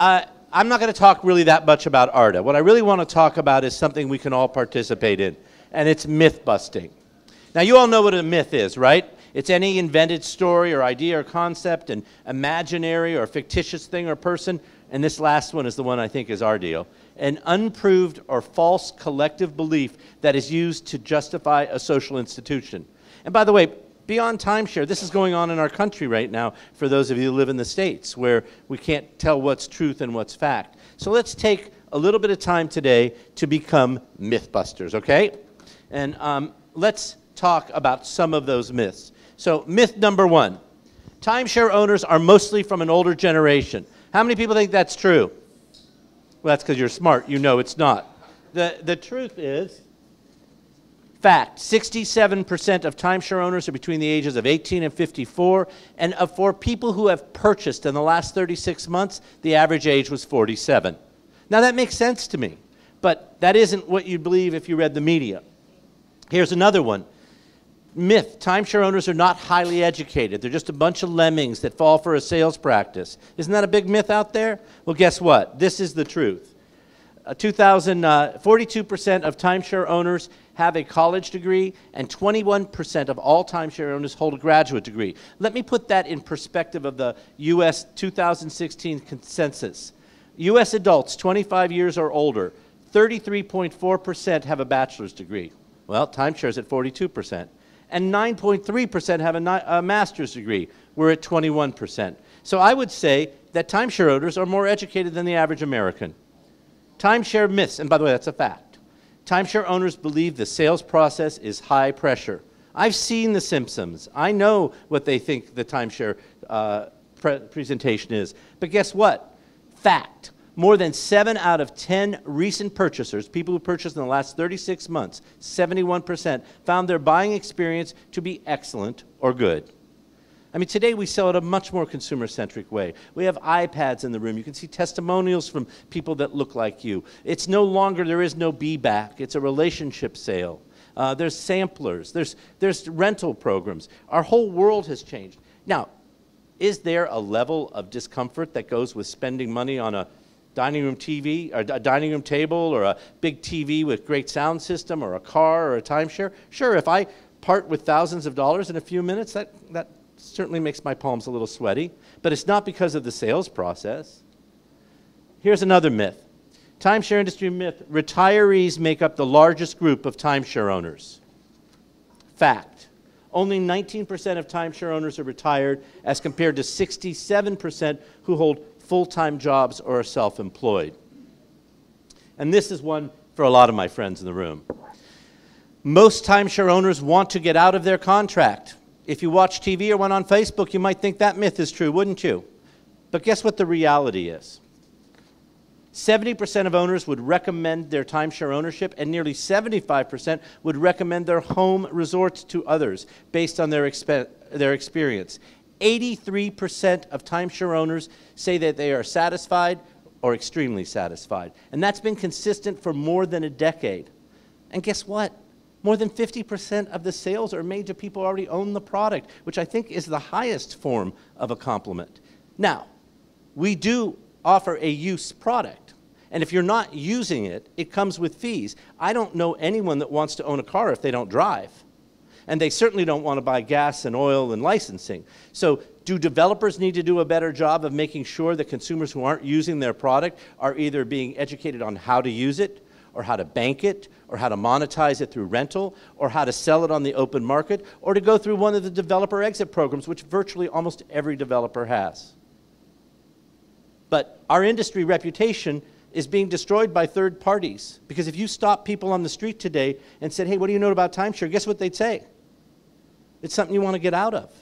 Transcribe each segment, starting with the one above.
Uh, I'm not going to talk really that much about ARDA. What I really want to talk about is something we can all participate in, and it's myth busting. Now, you all know what a myth is, right? It's any invented story or idea or concept, an imaginary or fictitious thing or person, and this last one is the one I think is our deal an unproved or false collective belief that is used to justify a social institution. And by the way, beyond timeshare, this is going on in our country right now for those of you who live in the States where we can't tell what's truth and what's fact. So let's take a little bit of time today to become mythbusters, okay? And um, let's talk about some of those myths. So, myth number one timeshare owners are mostly from an older generation. How many people think that's true? Well, that's because you're smart. You know it's not. The, the truth is, fact 67% of timeshare owners are between the ages of 18 and 54. And for people who have purchased in the last 36 months, the average age was 47. Now, that makes sense to me, but that isn't what you'd believe if you read the media. Here's another one myth timeshare owners are not highly educated. They're just a bunch of lemmings that fall for a sales practice. Isn't that a big myth out there? Well, guess what? This is the truth. Uh, 2000, uh, 42% of timeshare owners have a college degree, and 21% of all timeshare owners hold a graduate degree. Let me put that in perspective of the U.S. 2016 consensus. U.S. adults 25 years or older, 33.4% have a bachelor's degree. Well, timeshare is at 42% and 9.3% have a, a, master's degree. We're at 21%. So I would say that timeshare owners are more educated than the average American. Timeshare myths, and by the way, that's a fact. Timeshare owners believe the sales process is high pressure. I've seen The Simpsons. I know what they think the timeshare uh, pre presentation is. But guess what? Fact more than 7 out of 10 recent purchasers, people who purchased in the last 36 months, 71%, found their buying experience to be excellent or good. I mean, today we sell it a much more consumer centric way. We have iPads in the room. You can see testimonials from people that look like you. It's no longer, there is no be back, it's a relationship sale. Uh, there's samplers, there's, there's rental programs. Our whole world has changed. Now, is there a level of discomfort that goes with spending money on a dining room TV, or a dining room table, or a big TV with great sound system, or a car, or a timeshare. Sure, if I part with thousands of dollars in a few minutes, that, that certainly makes my palms a little sweaty. But it's not because of the sales process. Here's another myth. Timeshare industry myth retirees make up the largest group of timeshare owners. Fact. Only 19% of timeshare owners are retired, as compared to 67% who hold full time jobs or are self employed. And this is one for a lot of my friends in the room. Most timeshare owners want to get out of their contract. If you watch TV or went on Facebook, you might think that myth is true, wouldn't you? But guess what the reality is? 70% of owners would recommend their timeshare ownership, and nearly 75% would recommend their home resorts to others based on their, their experience. 83% of timeshare owners say that they are satisfied or extremely satisfied. And that's been consistent for more than a decade. And guess what? More than 50% of the sales are made to people who already own the product, which I think is the highest form of a compliment. Now, we do offer a use product. And if you're not using it, it comes with fees. I don't know anyone that wants to own a car if they don't drive and they certainly don't want to buy gas and oil and licensing. So do developers need to do a better job of making sure that consumers who aren't using their product are either being educated on how to use it, or how to bank it, or how to monetize it through rental, or how to sell it on the open market, or to go through one of the developer exit programs, which virtually almost every developer has. But our industry reputation is being destroyed by third parties. Because if you stop people on the street today and said, hey, what do you know about timeshare? Guess what they'd say? It's something you want to get out of.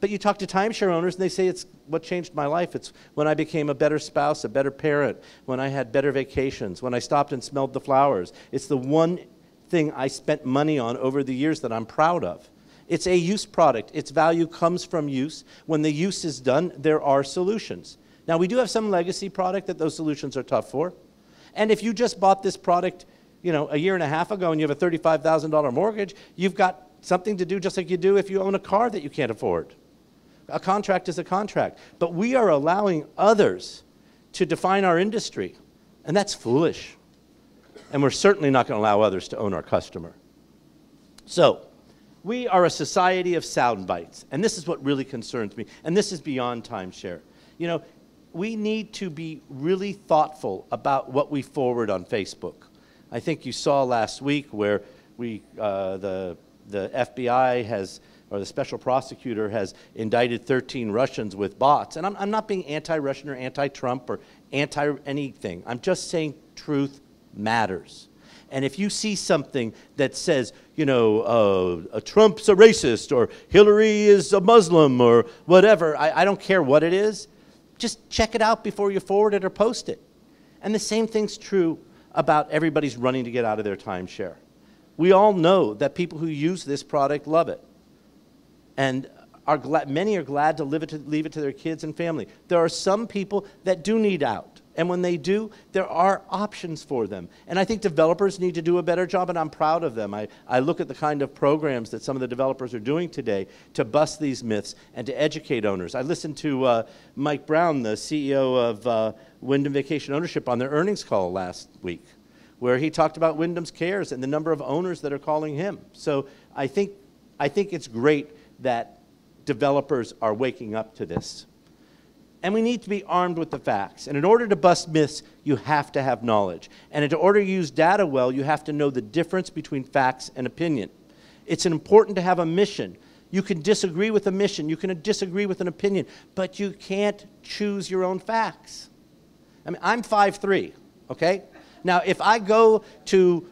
But you talk to timeshare owners and they say it's what changed my life. It's when I became a better spouse, a better parent, when I had better vacations, when I stopped and smelled the flowers. It's the one thing I spent money on over the years that I'm proud of. It's a use product. Its value comes from use. When the use is done, there are solutions. Now, we do have some legacy product that those solutions are tough for. And if you just bought this product, you know, a year and a half ago and you have a $35,000 mortgage, you've got something to do just like you do if you own a car that you can't afford. A contract is a contract. But we are allowing others to define our industry. And that's foolish. And we're certainly not going to allow others to own our customer. So, we are a society of sound bites. And this is what really concerns me. And this is beyond timeshare. You know, we need to be really thoughtful about what we forward on Facebook. I think you saw last week where we, uh, the, the FBI has, or the special prosecutor has indicted 13 Russians with bots. And I'm, I'm not being anti Russian or anti Trump or anti anything. I'm just saying truth matters. And if you see something that says, you know, uh, Trump's a racist or Hillary is a Muslim or whatever, I, I don't care what it is, just check it out before you forward it or post it. And the same thing's true about everybody's running to get out of their timeshare. We all know that people who use this product love it. And are glad, many are glad to, it to leave it to their kids and family. There are some people that do need out. And when they do, there are options for them. And I think developers need to do a better job, and I'm proud of them. I, I look at the kind of programs that some of the developers are doing today to bust these myths and to educate owners. I listened to uh, Mike Brown, the CEO of uh, Wyndham Vacation Ownership, on their earnings call last week, where he talked about Wyndham's Cares and the number of owners that are calling him. So I think, I think it's great that developers are waking up to this. And we need to be armed with the facts. And in order to bust myths, you have to have knowledge. And in order to use data well, you have to know the difference between facts and opinion. It's important to have a mission. You can disagree with a mission, you can disagree with an opinion, but you can't choose your own facts. I mean, I'm 5'3, okay? Now, if I go to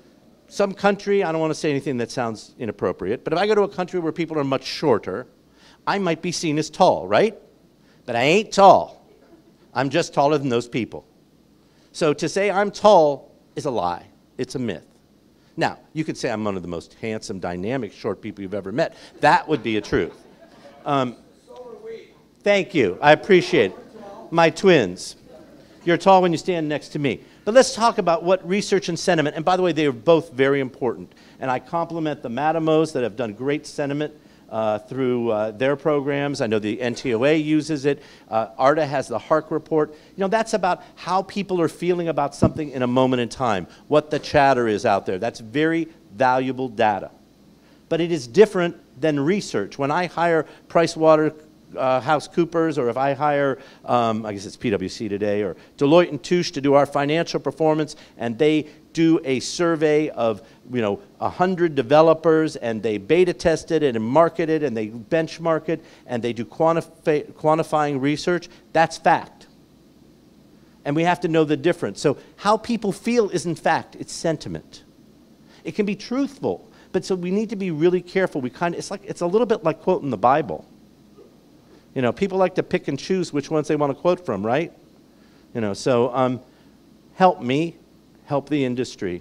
some country, I don't want to say anything that sounds inappropriate, but if I go to a country where people are much shorter, I might be seen as tall, right? but I ain't tall. I'm just taller than those people. So to say I'm tall is a lie, it's a myth. Now, you could say I'm one of the most handsome, dynamic, short people you've ever met. That would be a truth. Um, thank you. I appreciate it. My twins. You're tall when you stand next to me. But let's talk about what research and sentiment, and by the way, they are both very important. And I compliment the Matamos that have done great sentiment uh, through uh, their programs. I know the NTOA uses it. Uh, ARDA has the HARC report. You know, that's about how people are feeling about something in a moment in time, what the chatter is out there. That's very valuable data. But it is different than research. When I hire Pricewater uh, House Coopers, or if I hire, um, I guess it's PwC today, or Deloitte and Touche to do our financial performance, and they do a survey of you know 100 developers, and they beta test it and market it, and they benchmark it, and they do quantifi quantifying research. That's fact. And we have to know the difference. So how people feel isn't fact; it's sentiment. It can be truthful, but so we need to be really careful. We kind of it's like it's a little bit like quoting the Bible. You know, people like to pick and choose which ones they want to quote from, right? You know, so um, help me, help the industry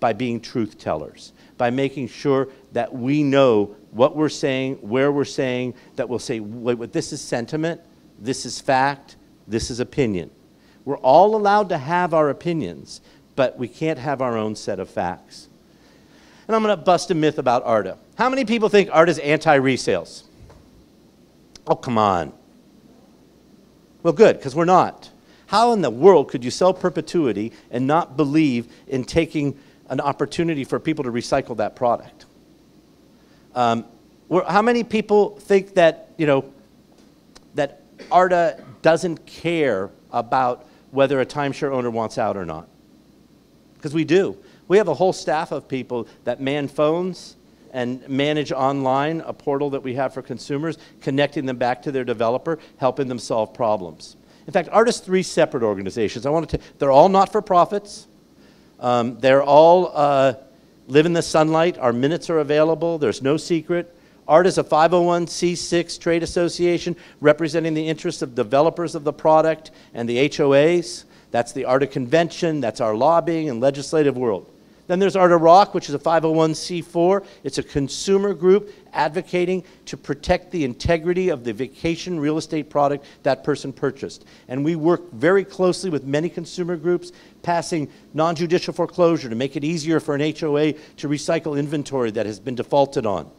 by being truth tellers, by making sure that we know what we're saying, where we're saying, that we'll say, wait, wait, this is sentiment, this is fact, this is opinion. We're all allowed to have our opinions, but we can't have our own set of facts. And I'm going to bust a myth about ARDA. How many people think ARDA is anti resales? Oh, come on. Well, good, because we're not. How in the world could you sell perpetuity and not believe in taking an opportunity for people to recycle that product? Um, how many people think that, you know, that ARDA doesn't care about whether a timeshare owner wants out or not? Because we do. We have a whole staff of people that man phones and manage online a portal that we have for consumers, connecting them back to their developer, helping them solve problems. In fact, ARDA is three separate organizations. I wanted to, they're all not for profits. Um, they're all uh, live in the sunlight. Our minutes are available. There's no secret. ARDA is a 501c6 trade association representing the interests of developers of the product and the HOAs. That's the ARDA convention. That's our lobbying and legislative world. Then there's ARDA-ROC, which is a 501c4. It's a consumer group advocating to protect the integrity of the vacation real estate product that person purchased. And we work very closely with many consumer groups, passing non judicial foreclosure to make it easier for an HOA to recycle inventory that has been defaulted on.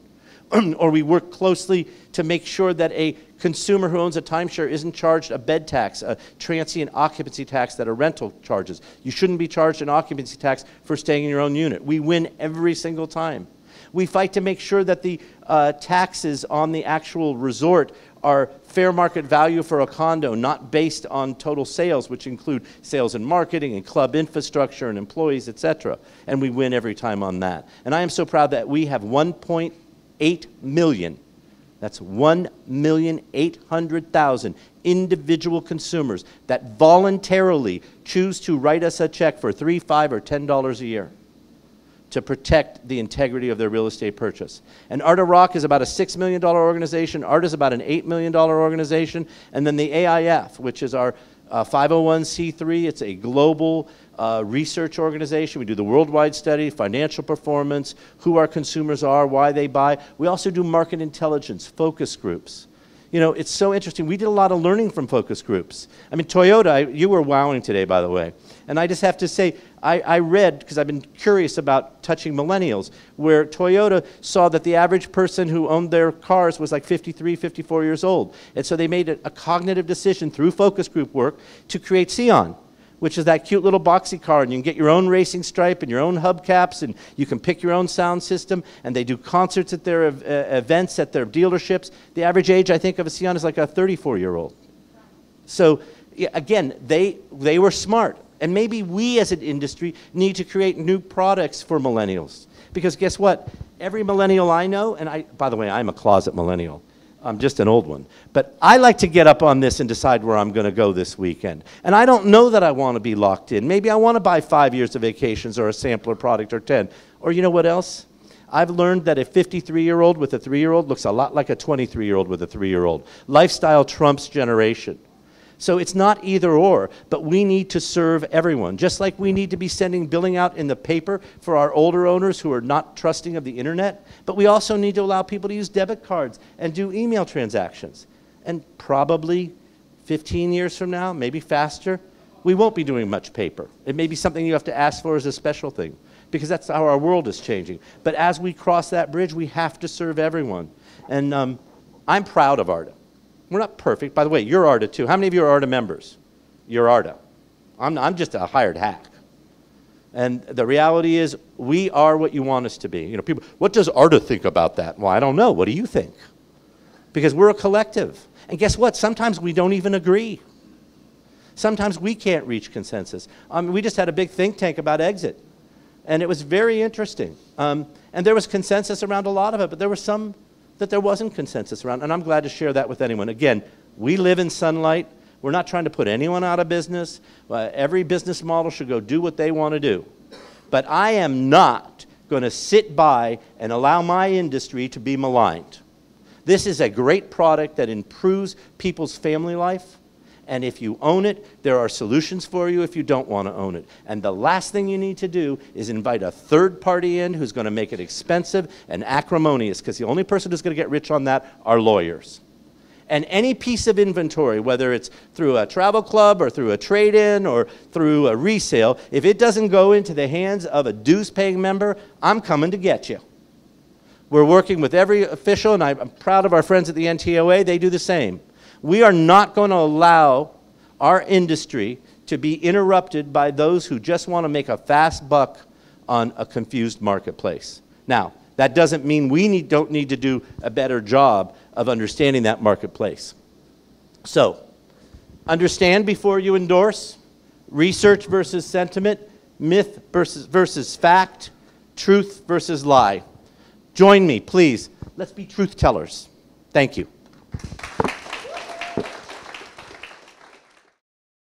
or we work closely to make sure that a consumer who owns a timeshare isn't charged a bed tax, a transient occupancy tax that a rental charges. You shouldn't be charged an occupancy tax for staying in your own unit. We win every single time. We fight to make sure that the uh, taxes on the actual resort are fair market value for a condo, not based on total sales, which include sales and marketing and club infrastructure and employees, et cetera. And we win every time on that. And I am so proud that we have 1.8 million, that's 1,800,000 individual consumers that voluntarily choose to write us a check for three, five, or ten dollars a year to protect the integrity of their real estate purchase. And ARDA-ROC is about a $6 million organization. ARDA is about an $8 million organization. And then the AIF, which is our uh, 501c3, it's a global uh, research organization. We do the worldwide study, financial performance, who our consumers are, why they buy. We also do market intelligence, focus groups. You know, it's so interesting. We did a lot of learning from focus groups. I mean, Toyota, you were wowing today, by the way. And I just have to say, I, I read, because I've been curious about touching millennials, where Toyota saw that the average person who owned their cars was like 53, 54 years old. And so they made a, a cognitive decision through focus group work to create Scion which is that cute little boxy car, and you can get your own racing stripe and your own hubcaps, and you can pick your own sound system, and they do concerts at their uh, events at their dealerships. The average age, I think, of a Scion is like a 34-year-old. So, yeah, again, they, they were smart. And maybe we as an industry need to create new products for millennials. Because guess what? Every millennial I know, and I, by the way, I'm a closet millennial. I'm just an old one. But I like to get up on this and decide where I'm going to go this weekend. And I don't know that I want to be locked in. Maybe I want to buy five years of vacations or a sampler product or 10. Or you know what else? I've learned that a 53 year old with a three year old looks a lot like a 23 year old with a three year old. Lifestyle trumps generation. So it's not either or, but we need to serve everyone. Just like we need to be sending billing out in the paper for our older owners who are not trusting of the internet, but we also need to allow people to use debit cards and do email transactions. And probably 15 years from now, maybe faster, we won't be doing much paper. It may be something you have to ask for as a special thing because that's how our world is changing. But as we cross that bridge, we have to serve everyone. And um, I'm proud of ARDA. We're not perfect. By the way, you're ARDA too. How many of you are ARDA members? You're ARDA. I'm, I'm just a hired hack. And the reality is, we are what you want us to be. You know, people, what does ARDA think about that? Well, I don't know. What do you think? Because we're a collective. And guess what? Sometimes we don't even agree. Sometimes we can't reach consensus. Um, we just had a big think tank about exit. And it was very interesting. Um, and there was consensus around a lot of it, but there were some that there wasn't consensus around. And I'm glad to share that with anyone. Again, we live in sunlight. We're not trying to put anyone out of business. Uh, every business model should go do what they want to do. But I am not going to sit by and allow my industry to be maligned. This is a great product that improves people's family life. And if you own it, there are solutions for you if you don't want to own it. And the last thing you need to do is invite a third party in who's going to make it expensive and acrimonious, because the only person who's going to get rich on that are lawyers. And any piece of inventory, whether it's through a travel club or through a trade in or through a resale, if it doesn't go into the hands of a dues paying member, I'm coming to get you. We're working with every official, and I'm proud of our friends at the NTOA, they do the same. We are not going to allow our industry to be interrupted by those who just want to make a fast buck on a confused marketplace. Now, that doesn't mean we need, don't need to do a better job of understanding that marketplace. So, understand before you endorse, research versus sentiment, myth versus, versus fact, truth versus lie. Join me, please. Let's be truth tellers. Thank you.